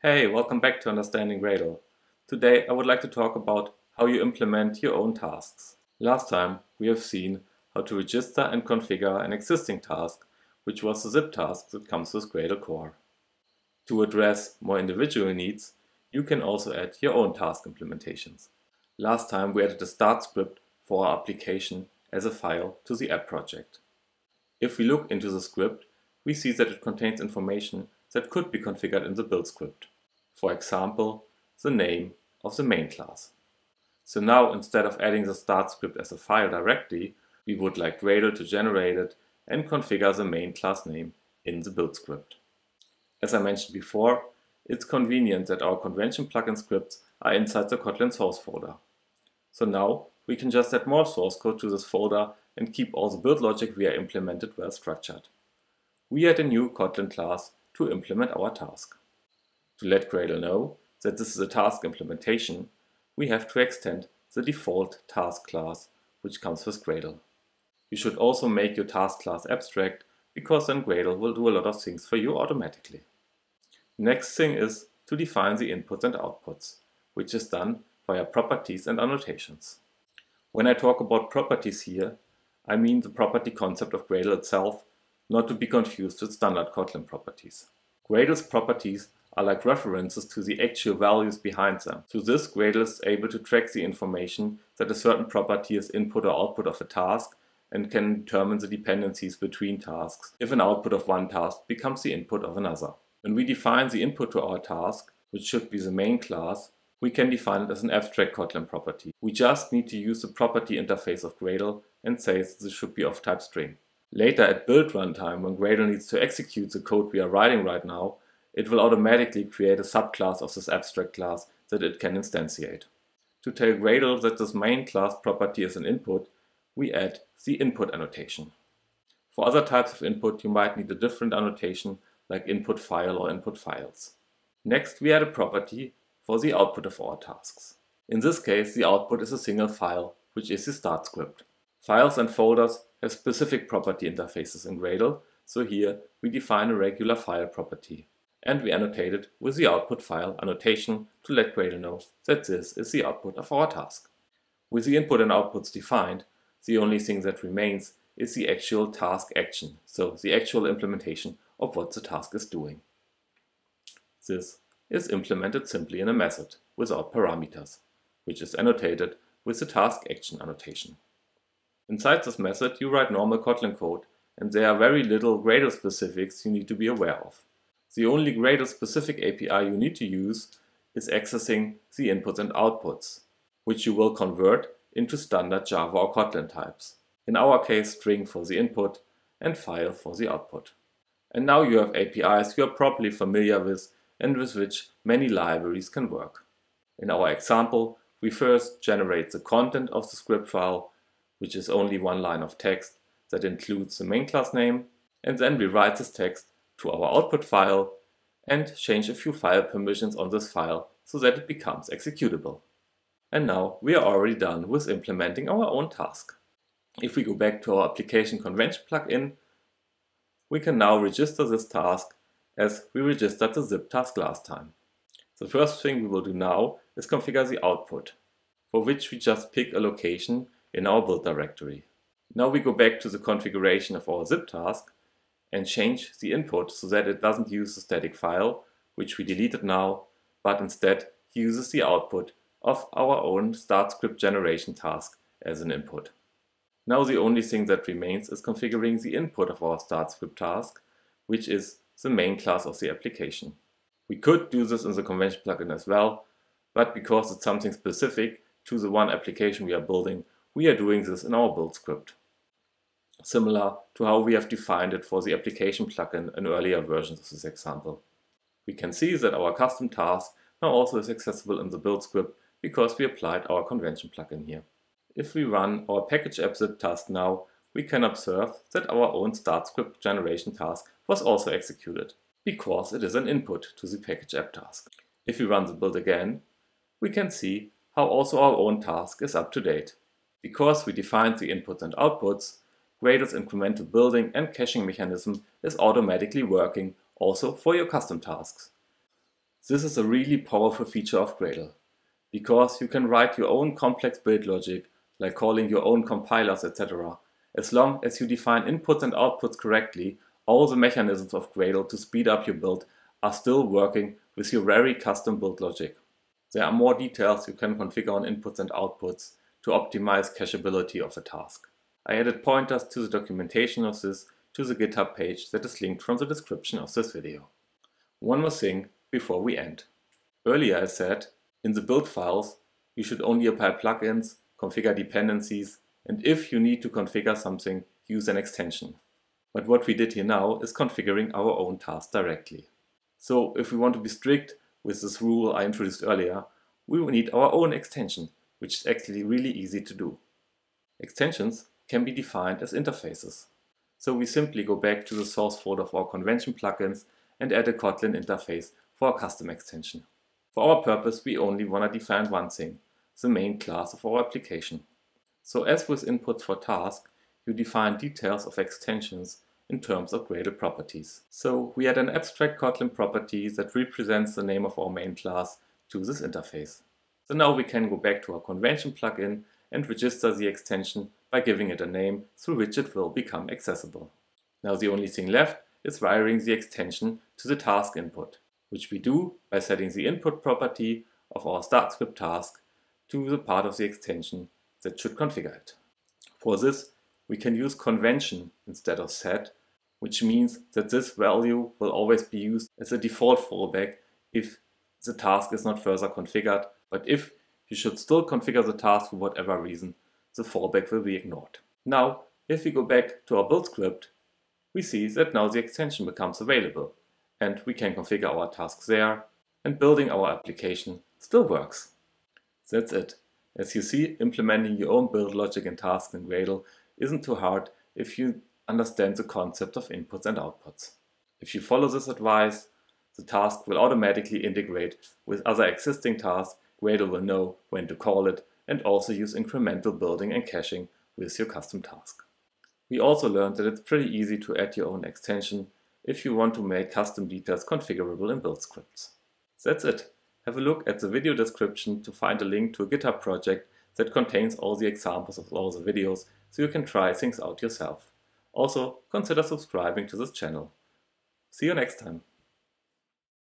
Hey, welcome back to Understanding Gradle. Today I would like to talk about how you implement your own tasks. Last time we have seen how to register and configure an existing task, which was the zip task that comes with Gradle Core. To address more individual needs, you can also add your own task implementations. Last time we added a start script for our application as a file to the app project. If we look into the script, we see that it contains information that could be configured in the build script. For example, the name of the main class. So now instead of adding the start script as a file directly, we would like Gradle to generate it and configure the main class name in the build script. As I mentioned before, it's convenient that our convention plugin scripts are inside the Kotlin source folder. So now we can just add more source code to this folder and keep all the build logic we are implemented well structured. We add a new Kotlin class to implement our task. To let Gradle know that this is a task implementation, we have to extend the default task class which comes with Gradle. You should also make your task class abstract because then Gradle will do a lot of things for you automatically. Next thing is to define the inputs and outputs, which is done via properties and annotations. When I talk about properties here, I mean the property concept of Gradle itself, not to be confused with standard Kotlin properties. Gradle's properties are like references to the actual values behind them. Through this, Gradle is able to track the information that a certain property is input or output of a task and can determine the dependencies between tasks if an output of one task becomes the input of another. When we define the input to our task, which should be the main class, we can define it as an abstract Kotlin property. We just need to use the property interface of Gradle and say this should be of type string. Later at build runtime, when Gradle needs to execute the code we are writing right now, it will automatically create a subclass of this abstract class that it can instantiate. To tell Gradle that this main class property is an input, we add the input annotation. For other types of input, you might need a different annotation like input file or input files. Next, we add a property for the output of our tasks. In this case, the output is a single file, which is the start script. Files and folders have specific property interfaces in Gradle, so here we define a regular file property. And we annotate it with the output file annotation to let Gradle know that this is the output of our task. With the input and outputs defined, the only thing that remains is the actual task action, so the actual implementation of what the task is doing. This is implemented simply in a method without parameters, which is annotated with the task action annotation. Inside this method you write normal Kotlin code and there are very little Gradle specifics you need to be aware of. The only Gradle specific API you need to use is accessing the inputs and outputs, which you will convert into standard Java or Kotlin types. In our case string for the input and file for the output. And now you have APIs you are properly familiar with and with which many libraries can work. In our example, we first generate the content of the script file which is only one line of text that includes the main class name, and then we write this text to our output file and change a few file permissions on this file so that it becomes executable. And now we are already done with implementing our own task. If we go back to our application convention plugin, we can now register this task as we registered the zip task last time. The first thing we will do now is configure the output, for which we just pick a location in our build directory. Now we go back to the configuration of our zip task and change the input so that it doesn't use the static file, which we deleted now, but instead uses the output of our own start script generation task as an input. Now the only thing that remains is configuring the input of our start script task, which is the main class of the application. We could do this in the convention plugin as well, but because it's something specific to the one application we are building, we are doing this in our build script. Similar to how we have defined it for the application plugin in earlier versions of this example. We can see that our custom task now also is accessible in the build script because we applied our convention plugin here. If we run our package app zip task now, we can observe that our own start script generation task was also executed, because it is an input to the package app task. If we run the build again, we can see how also our own task is up to date. Because we defined the inputs and outputs, Gradle's incremental building and caching mechanism is automatically working also for your custom tasks. This is a really powerful feature of Gradle, because you can write your own complex build logic, like calling your own compilers, etc. As long as you define inputs and outputs correctly, all the mechanisms of Gradle to speed up your build are still working with your very custom build logic. There are more details you can configure on inputs and outputs to optimize cacheability of a task. I added pointers to the documentation of this to the GitHub page that is linked from the description of this video. One more thing before we end. Earlier I said, in the build files, you should only apply plugins, configure dependencies, and if you need to configure something, use an extension. But what we did here now is configuring our own task directly. So if we want to be strict with this rule I introduced earlier, we will need our own extension, which is actually really easy to do. Extensions can be defined as interfaces. So we simply go back to the source folder of our convention plugins and add a Kotlin interface for a custom extension. For our purpose, we only want to define one thing, the main class of our application. So as with inputs for task, you define details of extensions in terms of Gradle properties. So we add an abstract Kotlin property that represents the name of our main class to this interface. So now we can go back to our convention plugin and register the extension by giving it a name through which it will become accessible. Now the only thing left is wiring the extension to the task input, which we do by setting the input property of our start script task to the part of the extension that should configure it. For this, we can use convention instead of set, which means that this value will always be used as a default fallback if the task is not further configured, but if you should still configure the task for whatever reason, the fallback will be ignored. Now, if we go back to our build script, we see that now the extension becomes available and we can configure our tasks there and building our application still works. That's it. As you see, implementing your own build logic and tasks in Gradle isn't too hard if you understand the concept of inputs and outputs. If you follow this advice, the task will automatically integrate with other existing tasks, Gradle will know when to call it and also use incremental building and caching with your custom task. We also learned that it's pretty easy to add your own extension if you want to make custom details configurable in build scripts. That's it. Have a look at the video description to find a link to a GitHub project that contains all the examples of all the videos so you can try things out yourself. Also, consider subscribing to this channel. See you next time.